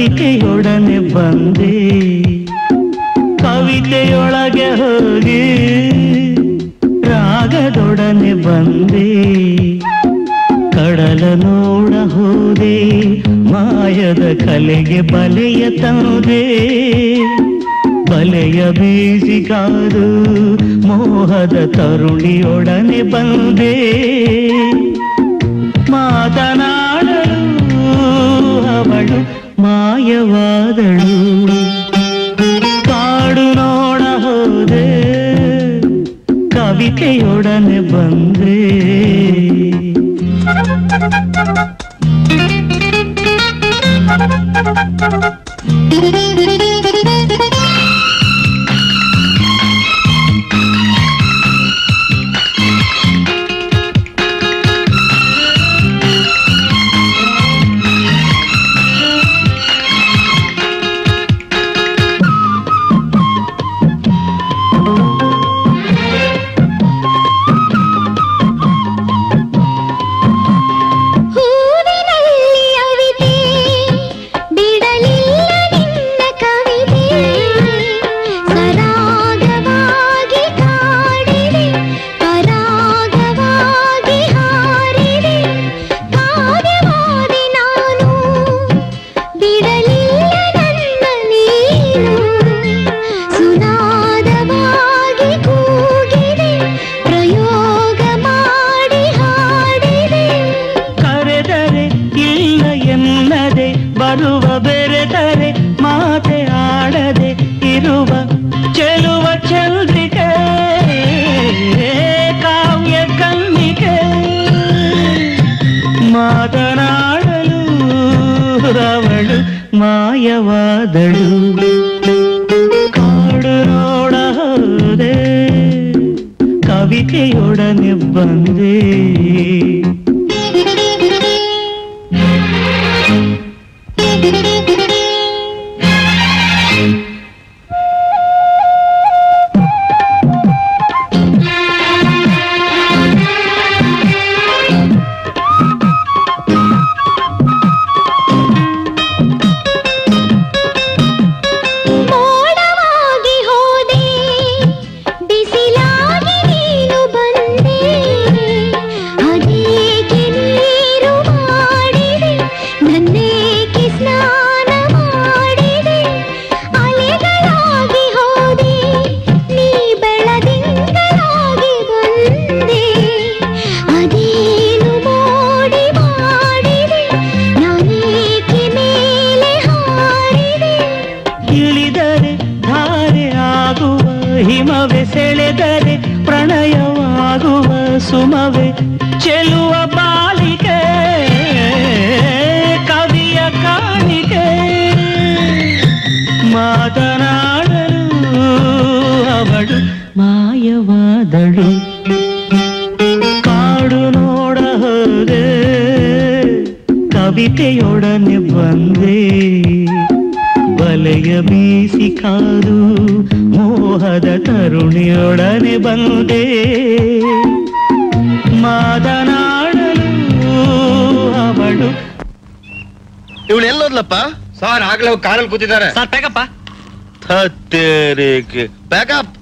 ಕವಿತೆಯೊಡನೆ ಬಂದೆ. ಕವಿತೆಯೊಳಗೆ ಹೋಗಿ ರಾಗದೊಡನೆ ಬಂದೆ. ಕಡಲ ನೋಡ ಹೋದೆ, ಮಾಯದ ಕಲೆಗೆ ಬಲೆಯ ತಂದೆ. ಬಲೆಯ ಬೀಸಿಗಾದು ಮೋಹದ ತರುಣಿಯೊಡನೆ ಬಂದೆ. ಮಾತನಾಡಲು ಕವಿತೆಯೊಡನೆ ಬಂದೆ ಹೂವಿನಲ್ಲಿ ಎನ್ನದೆ ಬರುವ ಬೆರೆದರೆ ಮಾತೆ ಆಡದೆ ಇರುವ ಚೆಲುವ ಚಂದ್ರಿಕೆ ಕಾವ್ಯ ಕನ್ನಿಕೆ ಮಾತನಾಡಲು ಅವಳು ಮಾಯವಾದಳು ಕಾಡು ನೋಡ ಹೋದೆ ಕವಿತೆಯೊಡನೆ ಬಂದೆ Música ಹಿಮವೆ ಸೆಳೆದರೆ ಪ್ರಣಯವಾಗುವ ಸುಮವೆ ಚೆಲುವ ಬಾಲಿಕೆ ಕವಿಯ ಕಾಣಿಕೆ ಮಾತನಾಡಲು ಅವಳು ಮಾಯವಾದಳು ಕಾಡು ನೋಡ ಹೋದೆ ಕವಿತೆಯೊಡನೆ ಬಂದೆ ಬಲೆಯ ಬೀಸಿ ಕಾದು ಮೋಹದ ತರುಣಿಯೊಡನೆ ಬಂದೆ. ಮಾತನಾಡಲು ಅವಳು ಇವಳು ಎಲ್ಲೋದ್ಲಪ್ಪ ಸರ್ ಆಗ್ಲೇ ಕಾರಲ್ಲಿ ಕೂತಿದ್ದಾರೆ. Sir ಪ್ಯಾಕಪ್ಪ ತತ್ತೇರಿಕೆ pack up